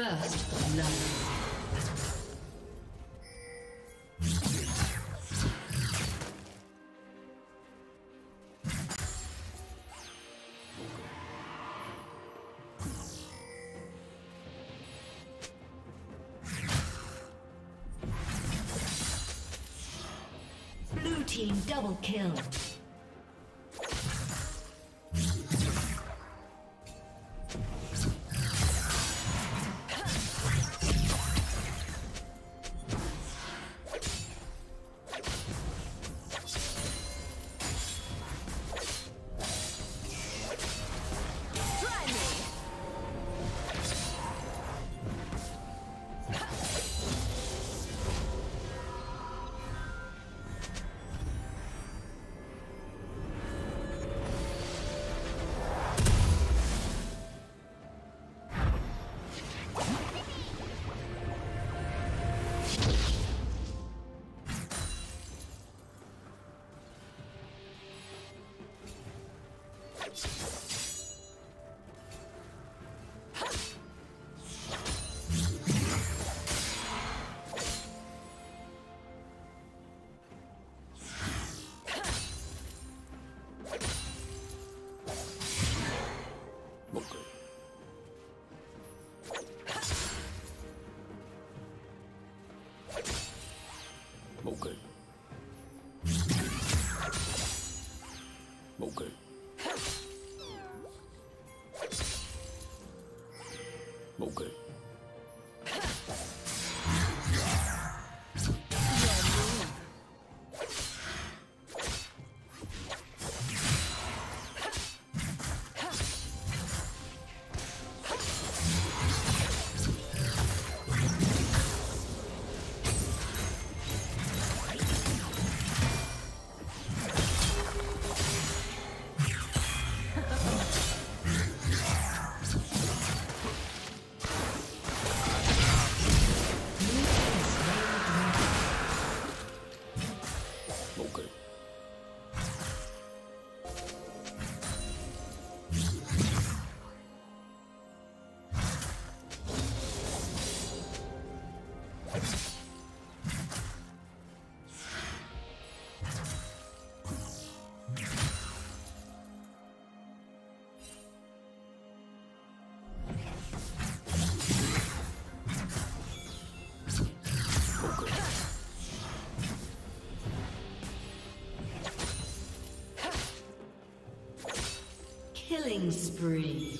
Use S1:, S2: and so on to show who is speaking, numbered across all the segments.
S1: First blood. Killing spree.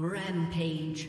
S1: Rampage.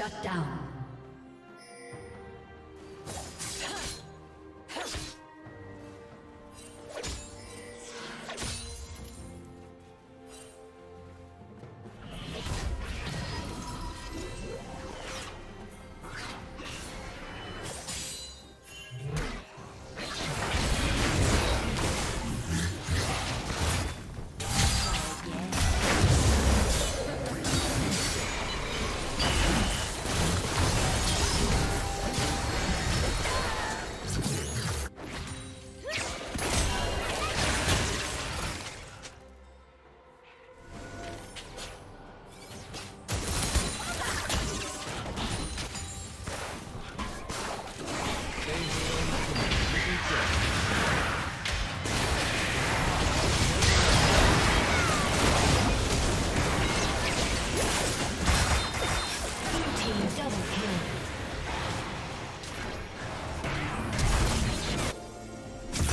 S1: Shut down.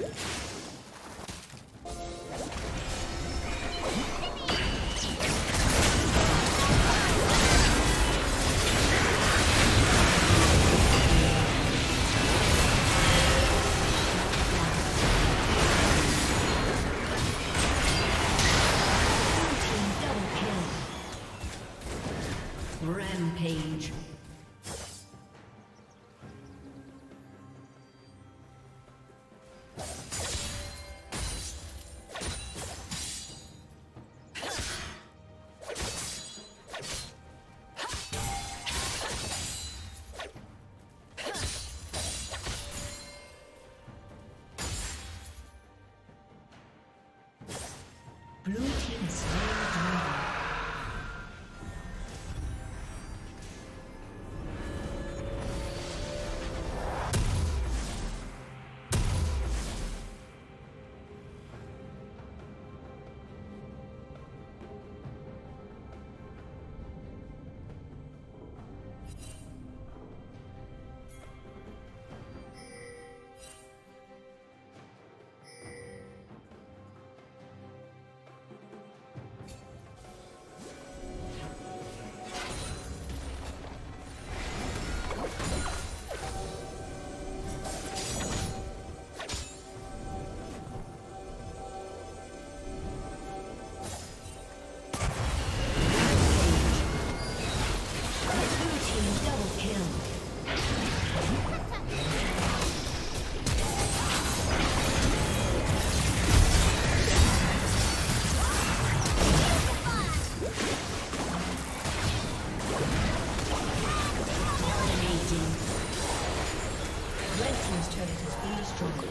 S1: Yeah. Blue